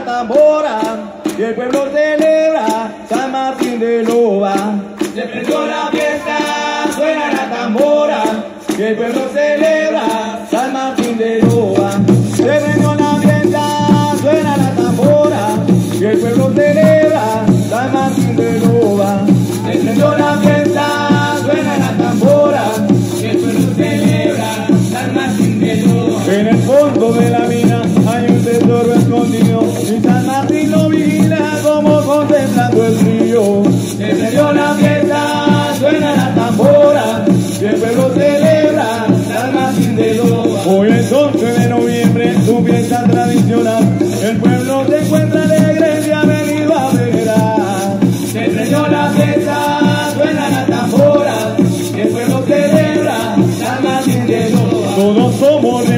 la tambora y el pueblo celebra San Martín de Loba. Se prendió la fiesta, suena la tambora y el pueblo celebra San Martín de Loba. Se prendió la fiesta, suena la tambora y el pueblo celebra San Martín de Loba. Se prendió la fiesta, suena la tambora y el pueblo celebra San Martín de Loba. En el fondo de la Prendió la fiesta, suena la tambora y el pueblo celebra San Martín de Loba. Hoy es 11 de noviembre, su fiesta tradicional, el pueblo se encuentra alegre y ha venido a venerar. Se la fiesta, suena la tambora y el pueblo celebra San Martín de Loba. Todos somos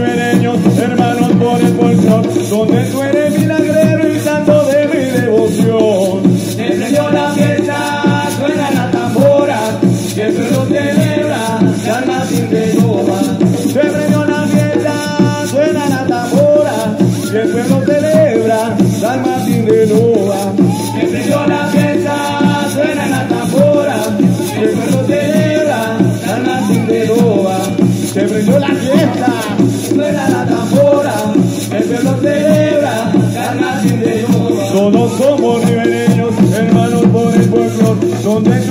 Se brindó la fiesta, suena la tambora, el pueblo celebra, carga sin de Todos somos ribereños, hermanos por el pueblo, donde